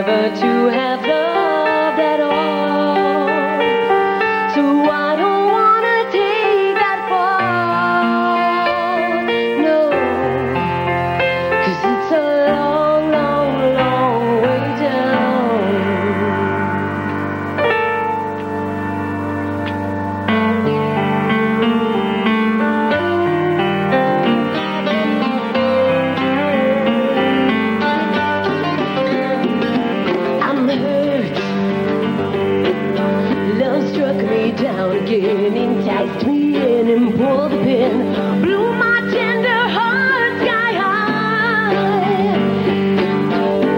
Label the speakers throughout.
Speaker 1: never to have Catch me in and pulled the pin. Blew my tender heart sky high.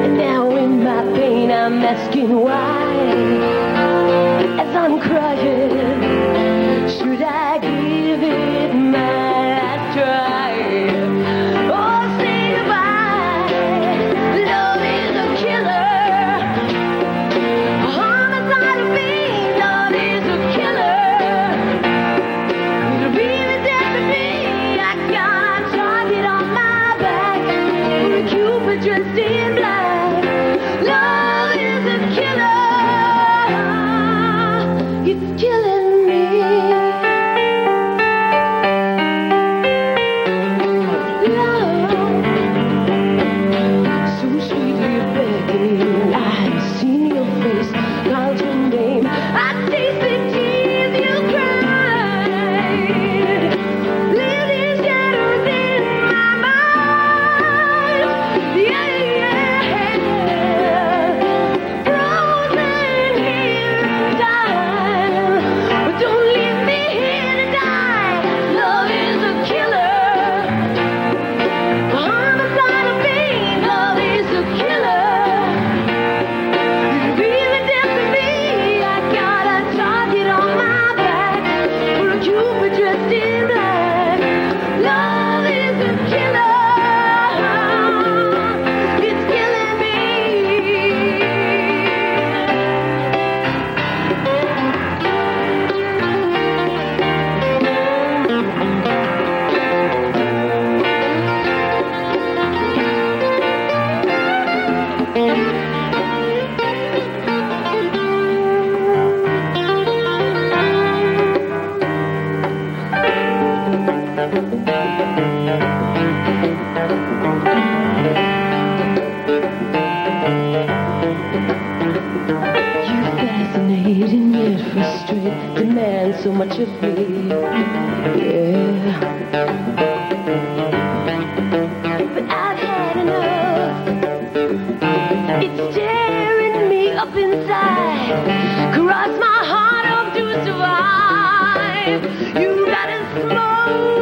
Speaker 1: And now in my pain, I'm asking why. As I'm crying, should I? just in love. fascinating yet frustrate demand so much of me. Yeah. But I've had enough. It's tearing me up inside. Cross my heart to survive you gotta smoke